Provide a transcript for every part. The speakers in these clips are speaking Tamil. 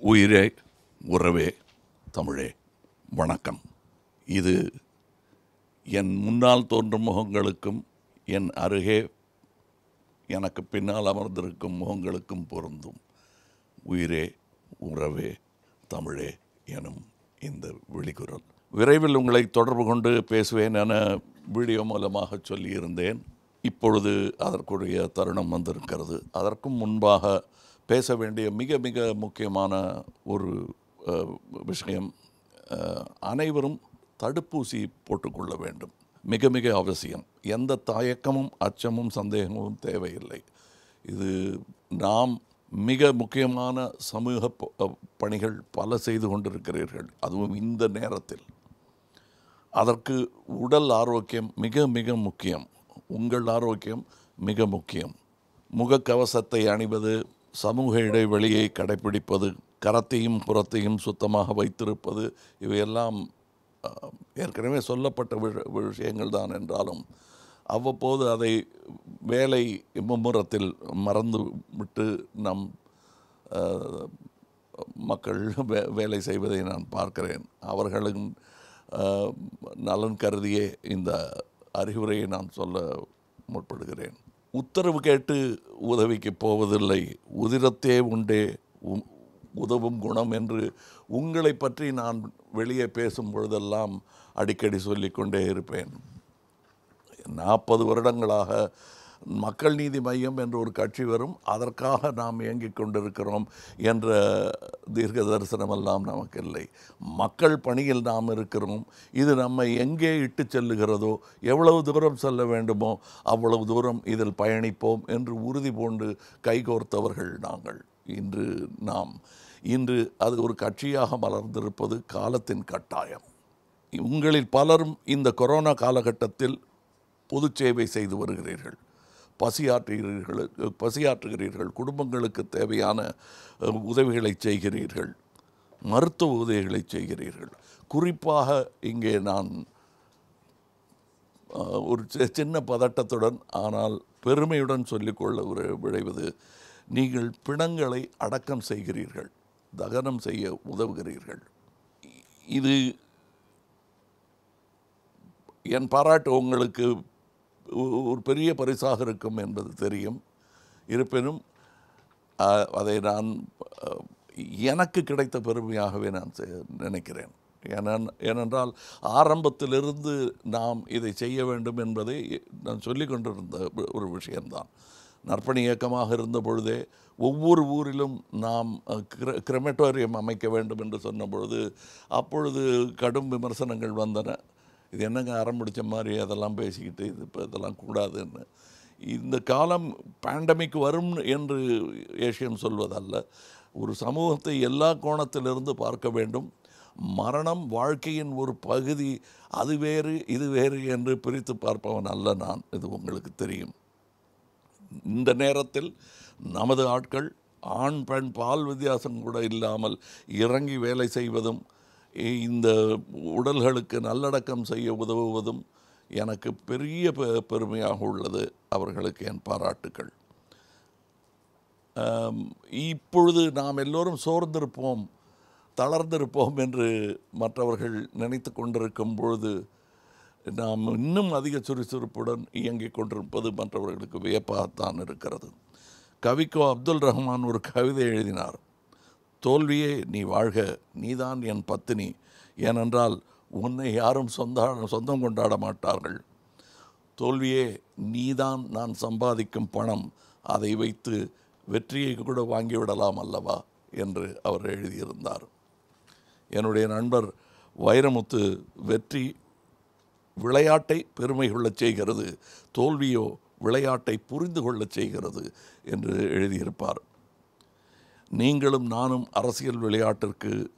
உயிரே உறவே தமிழே வணக்கம். இது என் முன்னால் தோன்றும் முகங்களுக்கும் என் அருகே எனக்கு பின்னால் அமர்ந்திருக்கும் முகங்களுக்கும் பொருந்தும். உயிரே உறவே தமிழே எனும் இந்த விழிக்குரல் விரைவில் உங்களை தொடர்பு கொண்டு பேசுவேன் என வீடியோ மூலமாக சொல்லியிருந்தேன். இப்பொழுது அதற்குரிய தருணம் வந்திருக்கிறது. அதற்கும் முன்பாக பேச வேண்டிய மிக மிக முக்கியமான ஒரு விஷயம் அனைவரும் தடுப்பூசி போட்டுக்கொள்ள வேண்டும். மிக மிக அவசியம். எந்த தயக்கமும் அச்சமும் சந்தேகமும் தேவையில்லை. இது நாம் மிக முக்கியமான சமூக ப- பணிகள் பல செய்து கொண்டிருக்கிறீர்கள். அதுவும் இந்த நேரத்தில். அதற்கு உடல் ஆரோக்கியம் மிக மிக முக்கியம். உங்கள் ஆரோக்கியம் மிக முக்கியம். முகக்கவசத்தை அணிவது சமூக இடைவெளியை கடைப்பிடிப்பது கரத்தையும் புறத்தையும் சுத்தமாக வைத்திருப்பது இவையெல்லாம் ஏற்கனவே சொல்லப்பட்ட விஷ- விஷயங்கள் தான் என்றாலும் அவ்வப்போது அதை வேலை மும்முரத்தில் மறந்து விட்டு நம் மக்கள் வே வேலை செய்வதை நான் பார்க்கிறேன். அவர்களின் நலன் கருதியே இந்த அறிவுரையை நான் சொல்ல முற்படுகிறேன். உத்தரவு கேட்டு உதவிக்கு போவதில்லை. உதிரத்தே உண்டே. உதவும் குணம் என்று உங்களை பற்றி நான் வெளியே பேசும் பொழுதெல்லாம் அடிக்கடி சொல்லிக்கொண்டே இருப்பேன். நாற்பது வருடங்களாக மக்கள் நீதி மையம் என்ற ஒரு கட்சி வரும் அதற்காக நாம் இயங்கிக் கொண்டிருக்கிறோம் என்ற தீர்க்க தரிசனமெல்லாம் நமக்கு இல்லை மக்கள் பணியில் நாம் இருக்கிறோம். இது நம்மை எங்கே இட்டு செல்லுகிறதோ எவ்வளவு தூரம் செல்ல வேண்டுமோ அவ்வளவு தூரம் இதில் பயணிப்போம் என்று உறுதி பூண்டு கைகோர்த்தவர்கள் நாங்கள். இன்று நாம் இன்று அது ஒரு கட்சியாக மலர்ந்திருப்பது காலத்தின் கட்டாயம். உங்களில் பலரும் இந்த கொரோனா காலகட்டத்தில் பொது சேவை செய்து வருகிறீர்கள். பசியாற்றுகிறீர்கள் பசியாற்றுகிறீர்கள் குடும்பங்களுக்கு தேவையான உதவிகளை செய்கிறீர்கள் மருத்துவ உதவிகளை செய்கிறீர்கள். குறிப்பாக இங்கே நான் ஒரு சி- சின்ன பதட்டத்துடன் ஆனால் பெருமையுடன் சொல்லிக்கொள்ள ஒரு விளைவது நீங்கள் பிணங்களை அடக்கம் செய்கிறீர்கள் தகனம் செய்ய உதவுகிறீர்கள். இது என் பாராட்டு உங்களுக்கு ஒரு பெரிய பரிசாக இருக்கும் என்பது தெரியும். இருப்பினும் அதை நான் எனக்கு கிடைத்த பெருமையாகவே நான் செ- நினைக்கிறேன். ஏனென் ஏனென்றால் ஆரம்பத்திலிருந்து நாம் இதை செய்ய வேண்டும் என்பதை நான் சொல்லிக் கொண்டிருந்த ஒரு விஷயம்தான். நற்பணி இயக்கமாக இருந்த பொழுதே ஒவ்வொரு ஊரிலும் நாம் அஹ், கிரமட்டோரியம் அமைக்க வேண்டும் என்று சொன்ன பொழுது அப்பொழுது கடும் விமர்சனங்கள் வந்தன. இது என்னங்க அறம் பிடிச்ச மாதிரி அதெல்லாம் பேசிக்கிட்டு இது இப்போ இதெல்லாம் கூடாதுன்னு. இந்த காலம் பேண்டமிக் வரும் என்று ஏஷியன் சொல்வதல்ல. ஒரு சமூகத்தை எல்லா கோணத்திலிருந்து பார்க்க வேண்டும். மரணம் வாழ்க்கையின் ஒரு பகுதி அது வேறு இது வேறு என்று பிரித்து பார்ப்பவன் அல்ல நான். இது உங்களுக்கு தெரியும். இந்த நேரத்தில் நமது ஆட்கள் ஆண் பெண் பால் வித்தியாசம் கூட இல்லாமல் இறங்கி வேலை செய்வதும் இந்த உடல்களுக்கு நல்லடக்கம் செய்ய உதவுவதும் எனக்கு பெரிய பெ- பெருமையாக உள்ளது. அவர்களுக்கு என் பாராட்டுக்கள். இப்பொழுது நாம் எல்லோரும் சோர்ந்திருப்போம் தளர்ந்திருப்போம் என்று மற்றவர்கள் நினைத்து கொண்டிருக்கும் பொழுது நாம் இன்னும் அதிக சுறுசுறுப்புடன் இயங்கிக் கொண்டிருப்பது மற்றவர்களுக்கு வியப்பாகத்தான் இருக்கிறது. கவிக்கோ அப்துல் ரஹ்மான் ஒரு கவிதை எழுதினார். தோல்வியே நீ வாழ்க நீதான் என் பத்தினி. ஏனென்றால் உன்னை யாரும் சொந்த சொந்தம் கொண்டாட மாட்டார்கள். தோல்வியே நீதான் நான் சம்பாதிக்கும் பணம். அதை வைத்து வெற்றியை கூட வாங்கிவிடலாம் அல்லவா? என்று அவர் எழுதியிருந்தார். என்னுடைய நண்பர் வைரமுத்து வெற்றி விளையாட்டை பெருமை கொள்ளச் செய்கிறது தோல்வியோ விளையாட்டை புரிந்து கொள்ளச் செய்கிறது என்று எழுதியிருப்பார். நீங்களும் நானும் அரசியல் விளையாட்டிற்கு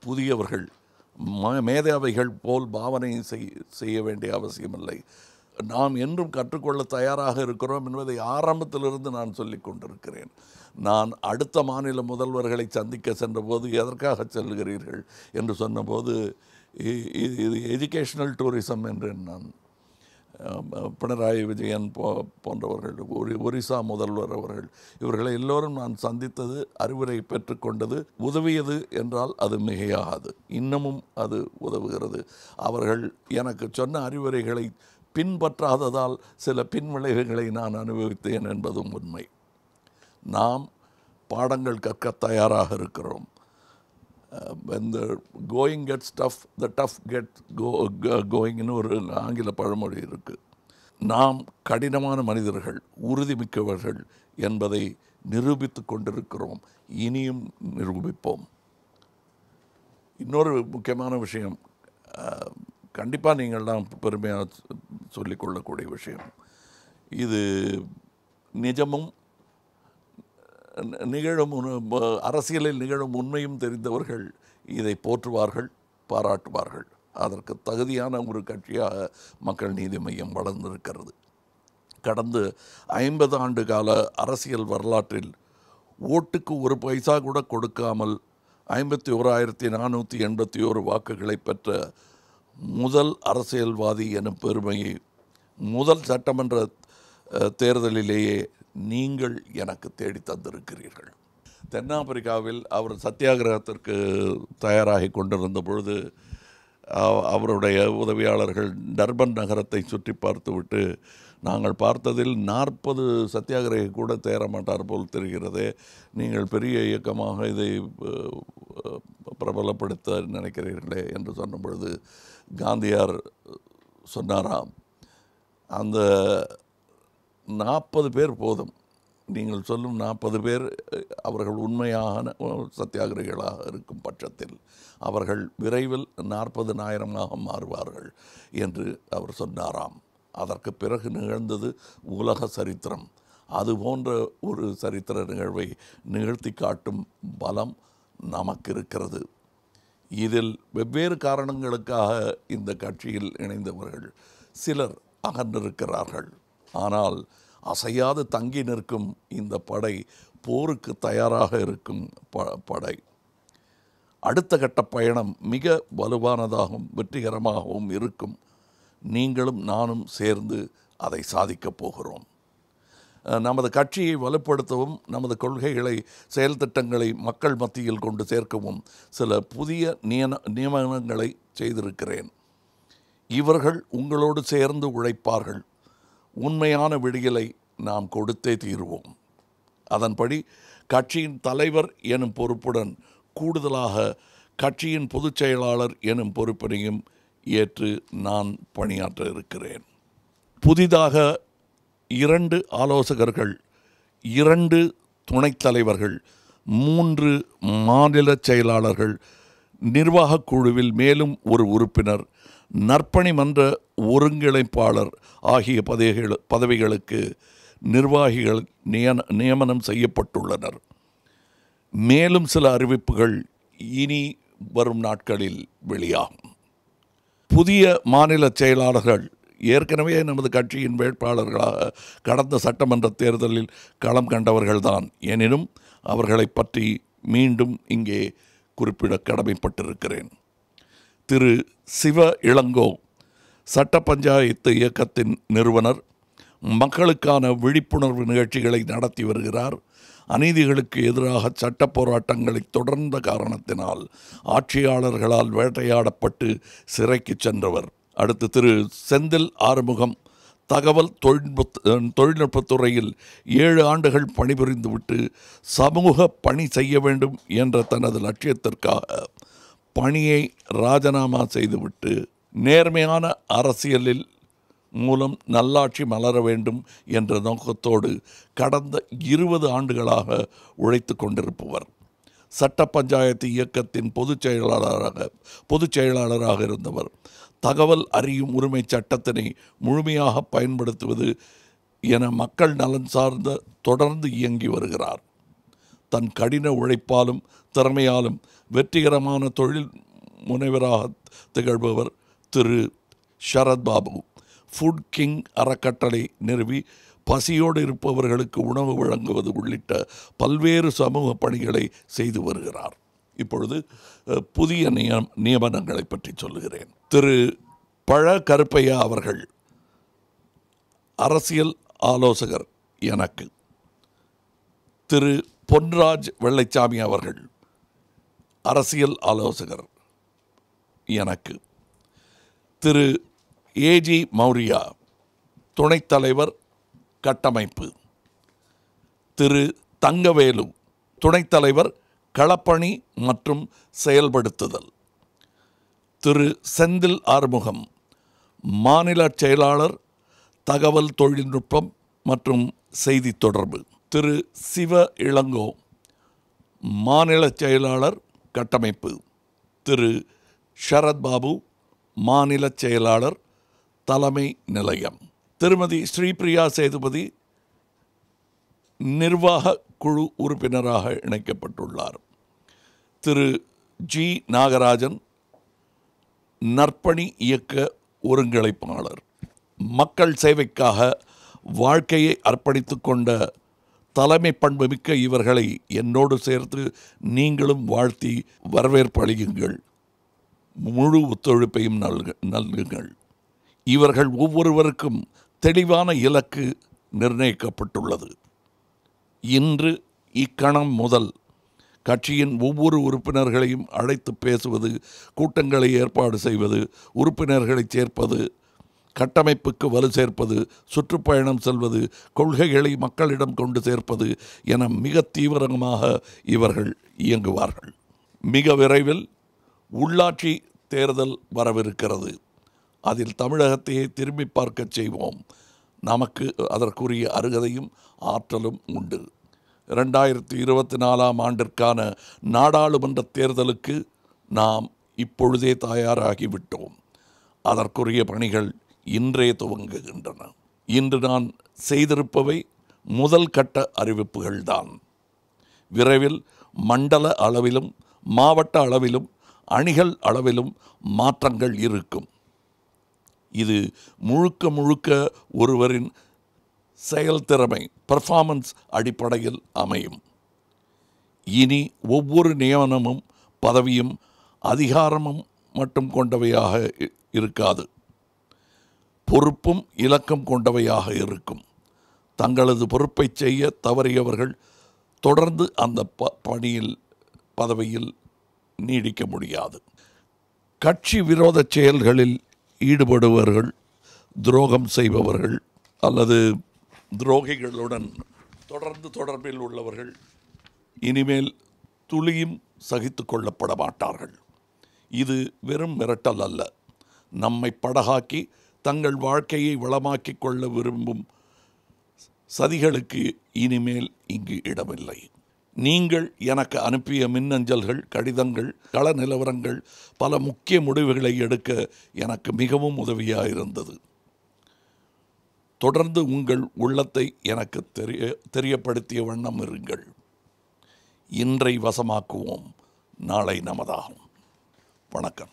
புதியவர்கள். ம- மேதாவைகள் போல் பாவனை செய் செய்ய வேண்டிய அவசியமில்லை. நாம் என்றும் கற்றுக்கொள்ள தயாராக இருக்கிறோம் என்பதை ஆரம்பத்திலிருந்து நான் சொல்லிக் கொண்டிருக்கிறேன். நான் அடுத்த மாநில முதல்வர்களை சந்திக்க சென்றபோது எதற்காக செல்கிறீர்கள்? என்று சொன்னபோது இ- இது எஜுகேஷனல் டூரிசம் என்று நான். பினராயி விஜயன் போ போன்றவர்கள் ஒரி ஒரிசா முதல்வர் அவர்கள் இவர்களை எல்லோரும் நான் சந்தித்தது அறிவுரை பெற்றுக்கொண்டது உதவியது என்றால் அது மிகையாகாது. இன்னமும் அது உதவுகிறது. அவர்கள் எனக்கு சொன்ன அறிவுரைகளை பின்பற்றாததால் சில பின்விளைவுகளை நான் அனுபவித்தேன் என்பதும் உண்மை. நாம் பாடங்கள் கற்க தயாராக இருக்கிறோம். When the going gets tough the tough get go uh, கோயிங்னு ஒரு ஆங்கில பழமொழி இருக்கு. நாம் கடினமான மனிதர்கள் உறுதிமிக்கவர்கள் என்பதை நிரூபித்து கொண்டிருக்கிறோம். இனியும் நிரூபிப்போம். இன்னொரு முக்கியமான விஷயம் கண்டிப்பாக நீங்கள்லாம் பெருமையாக சொல்லிக்கொள்ளக்கூடிய விஷயம். இது நிஜமும் நிகழும் அரசியலில் நிகழும் உண்மையும் தெரிந்தவர்கள் இதை போற்றுவார்கள் பாராட்டுவார்கள். அதற்கு தகுதியான ஒரு கட்சியாக மக்கள் நீதி மையம் வளர்ந்திருக்கிறது. கடந்த ஐம்பது ஆண்டு கால அரசியல் வரலாற்றில் ஓட்டுக்கு ஒரு பைசா கூட கொடுக்காமல் ஐம்பத்தி ஓராயிரத்தி நானூற்றி எண்பத்தி ஓரு வாக்குகளை பெற்ற முதல் அரசியல்வாதி எனும் பெருமையை முதல் சட்டமன்ற தேர்தலிலேயே நீங்கள் எனக்கு தேடி தந்திருக்கிறீர்கள். தென்னாப்பிரிக்காவில் அவர் சத்தியாகிரகத்திற்கு தயாராகி கொண்டிருந்த பொழுது அவருடைய உதவியாளர்கள் டர்பன் நகரத்தை சுற்றி பார்த்துவிட்டு நாங்கள் பார்த்ததில் நாற்பது சத்தியாகிரகி கூட தேர மாட்டார் போல் தெரிகிறது நீங்கள் பெரிய இயக்கமாக இதை பிரபலப்படுத்த நினைக்கிறீர்களே என்று சொன்ன பொழுது காந்தியார் சொன்னாராம். அந்த நாற்பது பேர் போதும். நீங்கள் சொல்லும் நாற்பது பேர் அவர்கள் உண்மையான சத்தியாகிரகிகளாக இருக்கும் பட்சத்தில் அவர்கள் விரைவில் நாற்பதுனாயிரமாக மாறுவார்கள் என்று அவர் சொன்னாராம். அதற்கு பிறகு நிகழ்ந்தது உலக சரித்திரம். அது போன்ற ஒரு சரித்திர நிகழ்வை நிகழ்த்தி காட்டும் பலம் நமக்கு இருக்கிறது இதில் வெவ்வேறு காரணங்களுக்காக இந்த கட்சியில் இணைந்தவர்கள் சிலர் அகன்றிருக்கிறார்கள். ஆனால் அசையாது தங்கி நிற்கும் இந்த படை போருக்கு தயாராக இருக்கும் ப படை. அடுத்த கட்ட பயணம் மிக வலுவானதாகவும் வெற்றிகரமாகவும் இருக்கும். நீங்களும் நானும் சேர்ந்து அதை சாதிக்கப் போகிறோம். நமது கட்சியை வலுப்படுத்தவும் நமது கொள்கைகளை செயல் திட்டங்களை மக்கள் மத்தியில் கொண்டு சேர்க்கவும் சில புதிய நியன நியமனங்களை செய்திருக்கிறேன். இவர்கள் உங்களோடு சேர்ந்து உழைப்பார்கள். உண்மையான விடியலை நாம் கொடுத்தே தீருவோம். அதன்படி கட்சியின் தலைவர் எனும் பொறுப்புடன் கூடுதலாக கட்சியின் பொதுச் செயலாளர் எனும் பொறுப்பினையும் ஏற்று நான் பணியாற்ற இருக்கிறேன். புதிதாக இரண்டு ஆலோசகர்கள் இரண்டு துணைத் தலைவர்கள் மூன்று மாநில செயலாளர்கள் நிர்வாகக் குழுவில் மேலும் ஒரு உறுப்பினர் நற்பணி மன்ற ஒருங்கிணைப்பாளர் ஆகிய பதவிகள் பதவிகளுக்கு நிர்வாகிகள் நியன நியமனம் செய்யப்பட்டுள்ளனர். மேலும் சில அறிவிப்புகள் இனி வரும் நாட்களில் வெளியாகும். புதிய மாநில செயலாளர்கள் ஏற்கனவே நமது கட்சியின் வேட்பாளர்களாக கடந்த சட்டமன்ற தேர்தலில் களம் கண்டவர்கள்தான். எனினும் அவர்களை பற்றி மீண்டும் இங்கே குறிப்பிட கடமைப்பட்டிருக்கிறேன். திரு சிவ இளங்கோ சட்ட பஞ்சாயத்து இயக்கத்தின் நிறுவனர் மக்களுக்கான விழிப்புணர்வு நிகழ்ச்சிகளை நடத்தி வருகிறார். அநீதிகளுக்கு எதிராக சட்ட போராட்டங்களை தொடர்ந்த காரணத்தினால் ஆட்சியாளர்களால் வேட்டையாடப்பட்டு சிறைக்கு சென்றவர். அடுத்து திரு செந்தில் ஆறுமுகம் தகவல் தொழில்நுட்ப தொழில்நுட்பத்துறையில் ஏழு ஆண்டுகள் பணிபுரிந்துவிட்டு சமூக பணி செய்ய வேண்டும் என்ற தனது லட்சியத்திற்காக பணியை ராஜினாமா செய்துவிட்டு நேர்மையான அரசியலில் மூலம் நல்லாட்சி மலர வேண்டும் என்ற நோக்கத்தோடு கடந்த இருபது ஆண்டுகளாக உழைத்து கொண்டிருப்பவர். சட்ட பஞ்சாயத்து இயக்கத்தின் பொதுச் செயலாளராக பொதுச் செயலாளராக இருந்தவர். தகவல் அறியும் உரிமை சட்டத்தினை முழுமையாக பயன்படுத்துவது என மக்கள் நலன் சார்ந்த தொடர்ந்து இயங்கி வருகிறார். தன் கடின உழைப்பாலும் திறமையாலும் வெற்றிகரமான தொழில் முனைவராக திகழ்பவர் திரு. சரத்பாபு ஃபுட் கிங் அறக்கட்டளை நிறுவி பசியோடு இருப்பவர்களுக்கு உணவு வழங்குவது உள்ளிட்ட பல்வேறு சமூக பணிகளை செய்து வருகிறார். இப்பொழுது புதிய நியம் நியமனங்களை பற்றி சொல்லுகிறேன். திரு. பழ கருப்பையா அவர்கள் அரசியல் ஆலோசகர் எனக்கு. திரு. பொன்ராஜ் வெள்ளைச்சாமி அவர்கள் அரசியல் ஆலோசகர். எனக்கு திரு ஏஜி மௌரியா துணைத் தலைவர் கட்டமைப்பு. திரு தங்கவேலு துணைத் தலைவர் களப்பணி மற்றும் செயல்படுத்துதல். திரு செந்தில் ஆறுமுகம் மாநில செயலாளர் தகவல் தொழில்நுட்பம் மற்றும் செய்தி தொடர்பு. திரு சிவ இளங்கோ மாநில செயலாளர் கட்டமைப்பு. திரு சரத்பாபு மாநில செயலாளர் தலைமை நிலையம். திருமதி ஸ்ரீபிரியா சேதுபதி நிர்வாக குழு உறுப்பினராக இணைக்கப்பட்டுள்ளார். திரு ஜி நாகராஜன் நற்பணி இயக்க ஒருங்கிணைப்பாளர். மக்கள் சேவைக்காக வாழ்க்கையை அர்ப்பணித்து கொண்ட தலைமை பண்புமிக்க இவர்களை என்னோடு சேர்த்து நீங்களும் வாழ்த்தி வரவேற்பு அளியுங்கள். முழு ஒத்துழைப்பையும் நல்கு நல்குங்கள். இவர்கள் ஒவ்வொருவருக்கும் தெளிவான இலக்கு நிர்ணயிக்கப்பட்டுள்ளது. இன்று இக்கணம் முதல் கட்சியின் ஒவ்வொரு உறுப்பினர்களையும் அழைத்து பேசுவது கூட்டங்களை ஏற்பாடு செய்வது உறுப்பினர்களை சேர்ப்பது கட்டமைப்புக்கு வலு சேர்ப்பது சுற்றுப்பயணம் செல்வது கொள்கைகளை மக்களிடம் கொண்டு சேர்ப்பது என மிக தீவிரமாக இவர்கள் இயங்குவார்கள். மிக விரைவில் உள்ளாட்சி தேர்தல் வரவிருக்கிறது. அதில் தமிழகத்தையே திரும்பி பார்க்கச் செய்வோம். நமக்கு அதற்குரிய அருகதையும் ஆற்றலும் உண்டு. ரெண்டாயிரத்தி இருபத்தி நாலாம் ஆண்டிற்கான நாடாளுமன்ற தேர்தலுக்கு நாம் இப்பொழுதே தயாராகிவிட்டோம். அதற்குரிய பணிகள் இன்றே துவங்குகின்றன. இன்று நான் செய்திருப்பவை முதல் கட்ட அறிவிப்புகள்தான். விரைவில் மண்டல அளவிலும் மாவட்ட அளவிலும் அணிகள் அளவிலும் மாற்றங்கள் இருக்கும். இது முழுக்க முழுக்க ஒருவரின் செயல்திறமை பெர்ஃபார்மன்ஸ் அடிப்படையில் அமையும். இனி ஒவ்வொரு நியமனமும் பதவியும் அதிகாரமும் மட்டும் கொண்டவையாக இ- இருக்காது. பொறுப்பும் இலக்கம் கொண்டவையாக இருக்கும். தங்களது பொறுப்பை செய்ய தவறியவர்கள் தொடர்ந்து அந்த ப பணியில் பதவியில் நீடிக்க முடியாது. கட்சி விரோத செயல்களில் ஈடுபடுபவர்கள் துரோகம் செய்பவர்கள் அல்லது துரோகிகளுடன் தொடர்ந்து தொடர்பில் உள்ளவர்கள் இனிமேல் துளியும் சகித்து கொள்ளப்பட மாட்டார்கள் இது வெறும் மிரட்டல் அல்ல. நம்மை படகாக்கி தங்கள் வாழ்க்கையை வளமாக்கிக் கொள்ள விரும்பும் சதிகளுக்கு இனிமேல் இங்கு இடமில்லை. நீங்கள் எனக்கு அனுப்பிய மின்னஞ்சல்கள் கடிதங்கள் கள நிலவரங்கள் பல முக்கிய முடிவுகளை எடுக்க எனக்கு மிகவும் உதவியாக இருந்தது தொடர்ந்து உங்கள் உள்ளத்தை எனக்கு தெரிய தெரியப்படுத்திய வண்ணம் இருங்கள். இன்றை வசமாக்குவோம். நாளை நமதாகும். வணக்கம்.